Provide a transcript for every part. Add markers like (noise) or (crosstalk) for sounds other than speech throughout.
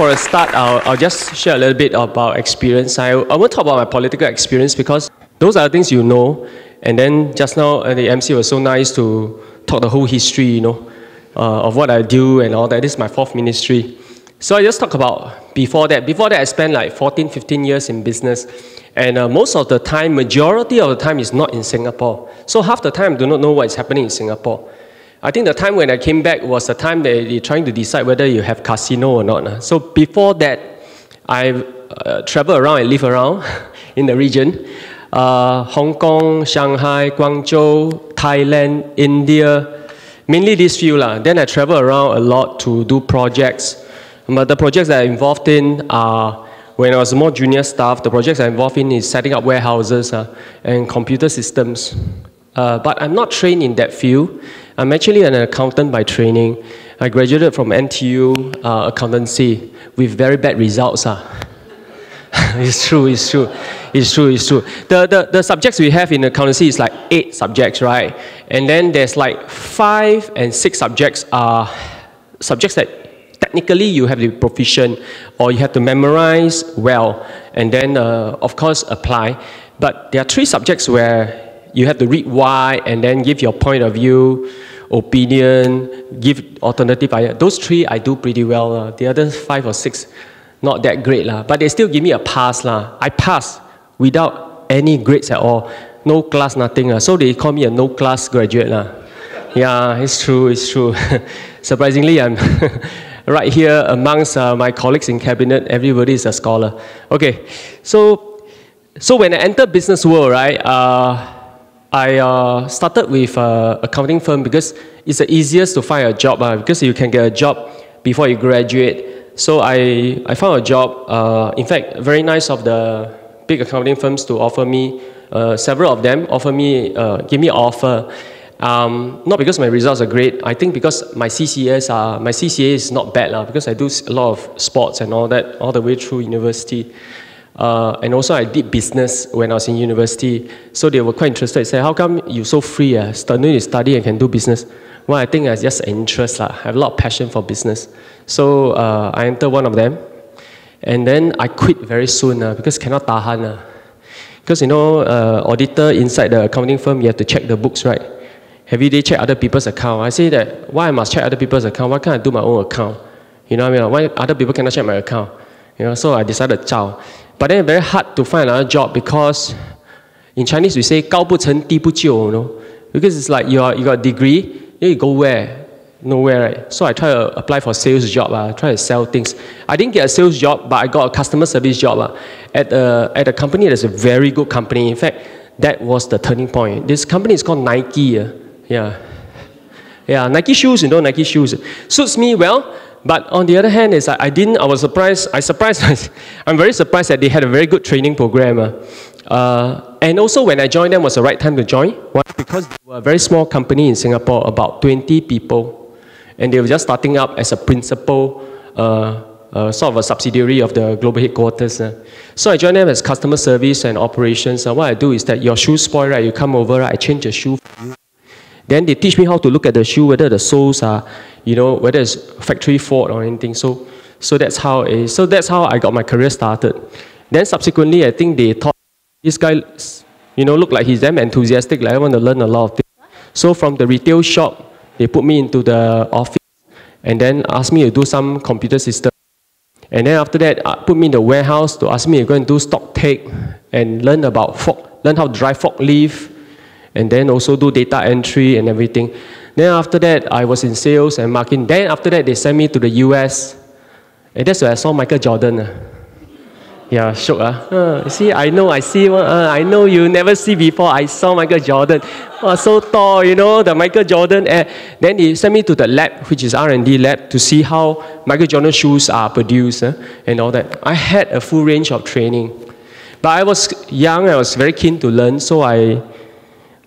for a start, I'll, I'll just share a little bit about experience. I, I won't talk about my political experience because those are the things you know. And then just now, uh, the MC was so nice to talk the whole history, you know, uh, of what I do and all that. This is my fourth ministry. So I just talk about before that. Before that, I spent like 14, 15 years in business. And uh, most of the time, majority of the time is not in Singapore. So half the time, I do not know what is happening in Singapore. I think the time when I came back was the time that you're trying to decide whether you have casino or not. So before that, I uh, travel around and live around (laughs) in the region. Uh, Hong Kong, Shanghai, Guangzhou, Thailand, India, mainly these few. Lah. Then I travel around a lot to do projects. But the projects that I'm involved in are, when I was more junior staff, the projects I'm involved in is setting up warehouses uh, and computer systems. Uh, but I'm not trained in that field. I'm actually an accountant by training. I graduated from NTU uh, accountancy with very bad results. Uh. (laughs) it's true, it's true, it's true, it's true. The, the, the subjects we have in accountancy is like eight subjects, right? And then there's like five and six subjects are subjects that technically you have to be proficient or you have to memorize well and then, uh, of course, apply. But there are three subjects where you have to read why and then give your point of view opinion, give alternative idea. Those three I do pretty well. The other five or six, not that great. Uh. But they still give me a pass. Uh. I pass without any grades at all. No class, nothing. Uh. So they call me a no class graduate. Uh. Yeah, it's true, it's true. (laughs) Surprisingly, I'm (laughs) right here amongst uh, my colleagues in cabinet. Everybody is a scholar. Okay, so, so when I enter business world, right, uh, I uh, started with an accounting firm because it's the easiest to find a job uh, because you can get a job before you graduate. So I, I found a job, uh, in fact, very nice of the big accounting firms to offer me, uh, several of them offer me, uh, give me an offer. Um, not because my results are great, I think because my CCAs are, my CCA is not bad uh, because I do a lot of sports and all that all the way through university. Uh, and also I did business when I was in university. So they were quite interested. They said, how come you so free? Uh? Studying to study and can do business. Well, I think it's just interest. Uh. I have a lot of passion for business. So uh, I entered one of them. And then I quit very soon uh, because cannot tahan. Uh. Because, you know, uh, auditor inside the accounting firm, you have to check the books, right? Every day check other people's account. I say that, why I must check other people's account? Why can't I do my own account? You know what I mean? Why other people cannot check my account? You know, so I decided, ciao. But then very hard to find another job because in Chinese we say 高不成低不就, you know? Because it's like you, are, you got a degree, then you go where? Nowhere, right? So I try to apply for sales job, uh, try to sell things. I didn't get a sales job, but I got a customer service job uh, at, a, at a company that's a very good company. In fact, that was the turning point. This company is called Nike. Uh, yeah. Yeah, Nike shoes, you know, Nike shoes. Suits me well but on the other hand, is I, I didn't, I was surprised, I surprised, (laughs) I'm very surprised that they had a very good training program. Uh, uh, and also when I joined them was the right time to join. Why? Because they were a very small company in Singapore, about 20 people. And they were just starting up as a principal, uh, uh, sort of a subsidiary of the global headquarters. Uh. So I joined them as customer service and operations. Uh, what I do is that your shoe spoil, right? You come over, right? I change the shoe. Then they teach me how to look at the shoe, whether the soles are you know, whether it's factory fault or anything. So, so that's how it, so that's how I got my career started. Then subsequently, I think they thought this guy, you know, looked like he's damn enthusiastic, like I want to learn a lot of things. So from the retail shop, they put me into the office and then asked me to do some computer system. And then after that, uh, put me in the warehouse to ask me to go and do stock take and learn about fork, learn how to drive forklift, and then also do data entry and everything. Then after that, I was in sales and marketing. Then after that, they sent me to the US. And that's where I saw Michael Jordan. Yeah, shook. Uh. Uh, see, I know, I see. Uh, I know you never see before. I saw Michael Jordan. Oh, so tall, you know, the Michael Jordan. Uh, then they sent me to the lab, which is R&D lab, to see how Michael Jordan shoes are produced uh, and all that. I had a full range of training. But I was young, I was very keen to learn, so I,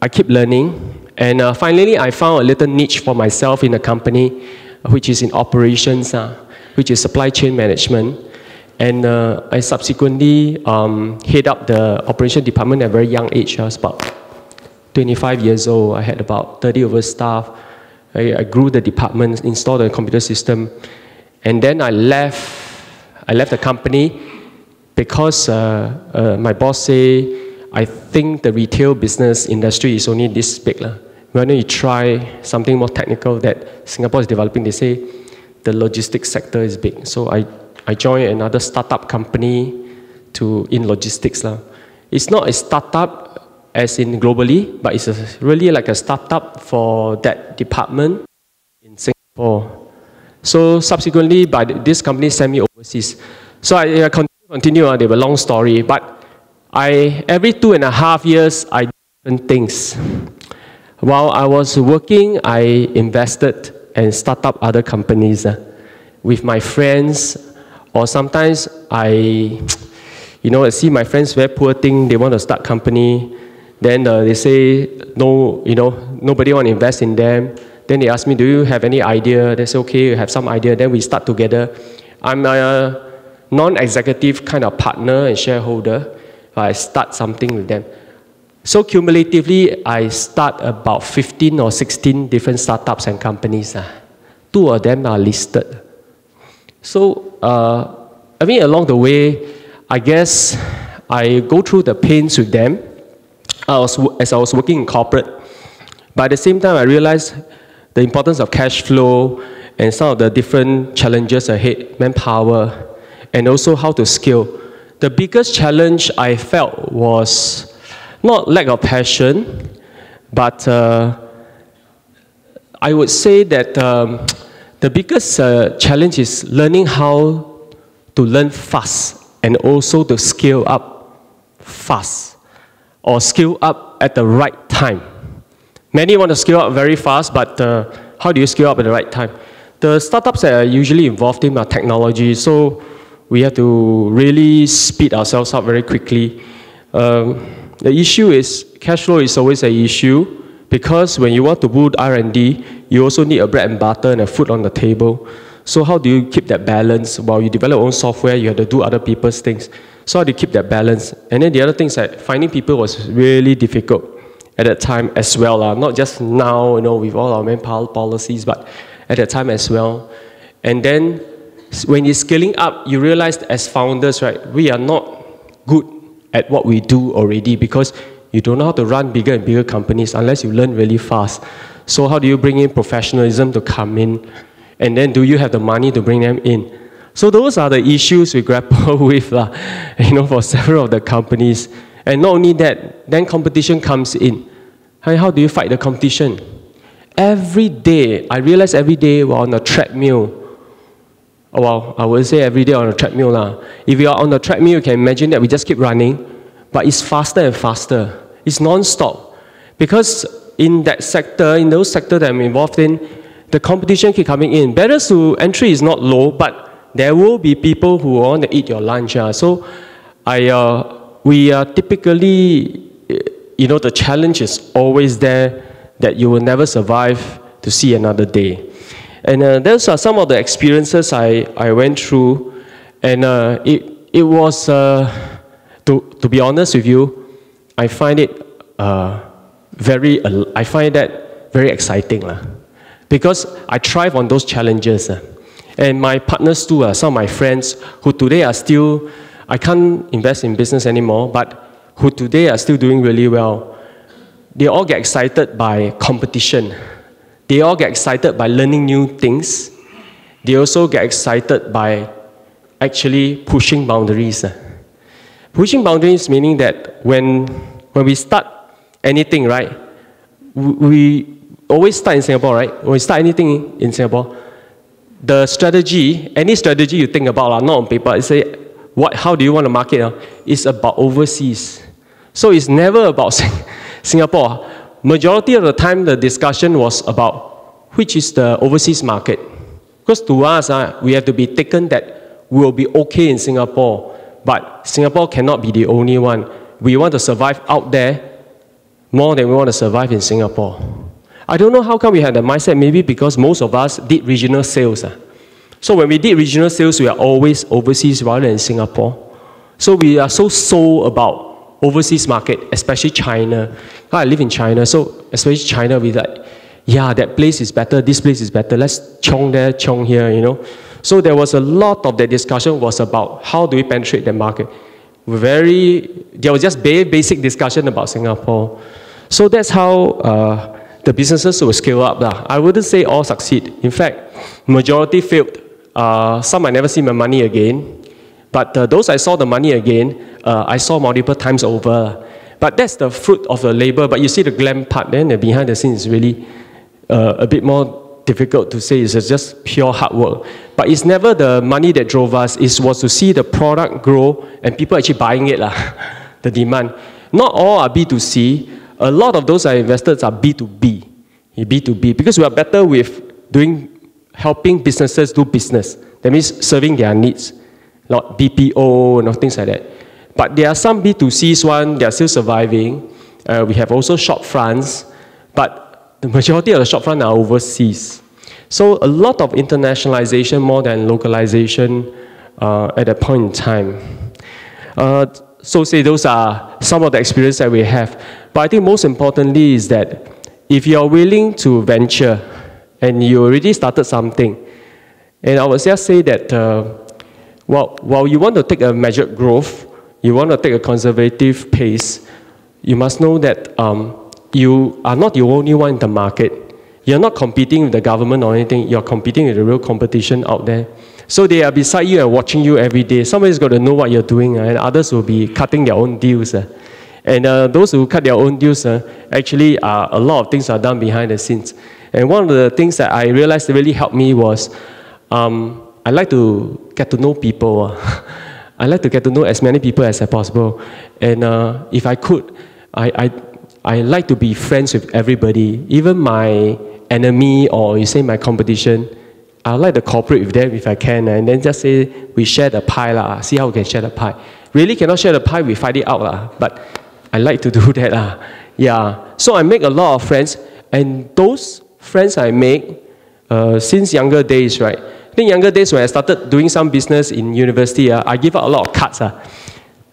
I keep learning. And uh, finally, I found a little niche for myself in a company, which is in operations, uh, which is supply chain management. And uh, I subsequently um, head up the operation department at a very young age. I was about 25 years old. I had about 30 over staff. I, I grew the department, installed a computer system. And then I left I left the company because uh, uh, my boss say, I think the retail business industry is only this big. Don't you try something more technical that Singapore is developing? They say the logistics sector is big. So I, I joined another startup company to in logistics. La. It's not a startup as in globally, but it's a, really like a startup for that department in Singapore. So subsequently, by this company sent me overseas. So I, I continue, continue uh, they were a long story, but I every two and a half years I did different things. While I was working, I invested and start up other companies uh, with my friends, or sometimes I you know, I see my friends very poor thing, they want to start company. Then uh, they say, no, you know, nobody want to invest in them. Then they ask me, do you have any idea? They say, okay, you have some idea. Then we start together. I'm a non-executive kind of partner and shareholder. I start something with them. So cumulatively, I start about 15 or 16 different startups and companies. Uh. Two of them are listed. So, uh, I mean, along the way, I guess I go through the pains with them I was, as I was working in corporate. But at the same time, I realized the importance of cash flow and some of the different challenges ahead, manpower, and also how to scale. The biggest challenge I felt was not lack of passion, but uh, I would say that um, the biggest uh, challenge is learning how to learn fast and also to scale up fast or scale up at the right time. Many want to scale up very fast, but uh, how do you scale up at the right time? The startups that are usually involved in are technology, so we have to really speed ourselves up very quickly. Um, the issue is cash flow is always an issue because when you want to build R&D, you also need a bread and butter and a food on the table. So how do you keep that balance? While you develop your own software, you have to do other people's things. So how do you keep that balance? And then the other thing is that finding people was really difficult at that time as well. Uh, not just now, you know, with all our manpower policies, but at that time as well. And then when you're scaling up, you realize as founders, right, we are not good at what we do already because you don't know how to run bigger and bigger companies unless you learn really fast. So how do you bring in professionalism to come in? And then do you have the money to bring them in? So those are the issues we grapple (laughs) with, uh, you know, for several of the companies. And not only that, then competition comes in. Hey, how do you fight the competition? Every day, I realize every day we're on a treadmill. Oh, well, I would say every day on a treadmill. Lah. If you are on the treadmill, you can imagine that we just keep running, but it's faster and faster. It's non-stop. Because in that sector, in those sectors that I'm involved in, the competition keep coming in. Barriers to entry is not low, but there will be people who want to eat your lunch. Uh. So I, uh, we are typically, you know, the challenge is always there that you will never survive to see another day. And uh, those are some of the experiences I, I went through. And uh, it, it was, uh, to, to be honest with you, I find it uh, very, I find that very exciting. Lah because I thrive on those challenges. Uh. And my partners too, uh, some of my friends who today are still, I can't invest in business anymore, but who today are still doing really well, they all get excited by competition. They all get excited by learning new things. They also get excited by actually pushing boundaries. Uh. Pushing boundaries meaning that when, when we start anything, right, we, always start in Singapore, right? When you start anything in Singapore, the strategy, any strategy you think about, uh, not on paper, say, what, how do you want to market? Uh, it's about overseas. So it's never about (laughs) Singapore. Majority of the time, the discussion was about which is the overseas market. Because to us, uh, we have to be taken that we will be okay in Singapore, but Singapore cannot be the only one. We want to survive out there more than we want to survive in Singapore. I don't know how come we had the mindset, maybe because most of us did regional sales. Uh. So when we did regional sales, we are always overseas rather than Singapore. So we are so sold about overseas market, especially China. I live in China, so especially China, we like, yeah, that place is better, this place is better, let's chong there, chong here, you know. So there was a lot of the discussion was about how do we penetrate the market. Very, there was just very basic discussion about Singapore. So that's how uh, the businesses will scale up. Lah. I wouldn't say all succeed. In fact, majority failed. Uh, some I never see my money again. But uh, those I saw the money again, uh, I saw multiple times over. But that's the fruit of the labor. But you see the glam part, then the behind the scenes is really uh, a bit more difficult to say. It's just pure hard work. But it's never the money that drove us. It was to see the product grow and people actually buying it, lah, (laughs) the demand. Not all are B2C. A lot of those are invested are B2B. B2B because we are better with doing helping businesses do business. That means serving their needs, like BPO and things like that. But there are some B2Cs one, they are still surviving. Uh, we have also shop fronts, but the majority of the shop fronts are overseas. So a lot of internationalization more than localization uh, at that point in time. Uh, so say those are some of the experience that we have. But I think most importantly is that if you're willing to venture and you already started something, and I would just say that uh, well, while you want to take a measured growth, you want to take a conservative pace, you must know that um, you are not the only one in the market. You're not competing with the government or anything, you're competing with the real competition out there. So they are beside you and watching you every day. Somebody's got to know what you're doing, and others will be cutting their own deals. And uh, those who cut their own deals, actually, uh, a lot of things are done behind the scenes. And one of the things that I realized really helped me was um, I like to get to know people. Uh. (laughs) I like to get to know as many people as possible. And uh, if I could, I, I, I like to be friends with everybody, even my enemy or you say my competition. I like to cooperate with them if I can, and then just say we share the pie, lah, see how we can share the pie. Really cannot share the pie, we fight it out. Lah. But I like to (laughs) do that. Lah. Yeah. So I make a lot of friends, and those friends I make uh, since younger days, right? Think younger days when I started doing some business in university, uh, I give out a lot of cards. Uh.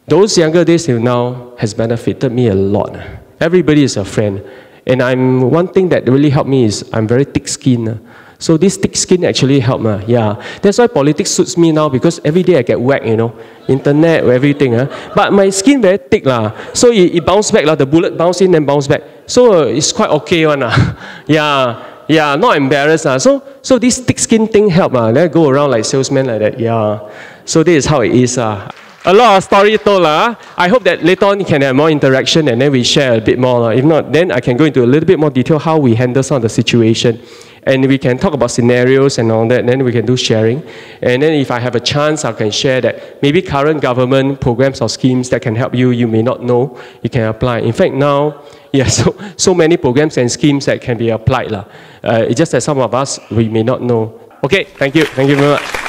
Those younger days till now has benefited me a lot. Everybody is a friend. And I'm, one thing that really helped me is I'm very thick-skinned. So this thick skin actually helped. Uh, yeah. That's why politics suits me now because every day I get whacked, you know. Internet, everything. Uh. But my skin very thick. Uh. So it, it bounce back. Uh, the bullet bounce in and bounce back. So uh, it's quite okay. One, uh. (laughs) yeah. Yeah, not embarrassed. Uh. So, so this thick skin thing help. Uh. Let go around like salesman like that. Yeah. So this is how it is. Uh. A lot of story told. Uh. I hope that later on you can have more interaction and then we share a bit more. Uh. If not, then I can go into a little bit more detail how we handle some of the situation and we can talk about scenarios and all that, and then we can do sharing. And then if I have a chance, I can share that maybe current government programs or schemes that can help you, you may not know, you can apply. In fact, now, (laughs) yeah, so, so many programs and schemes that can be applied. Uh, it's just that some of us, we may not know. Okay, thank you. Thank you very much.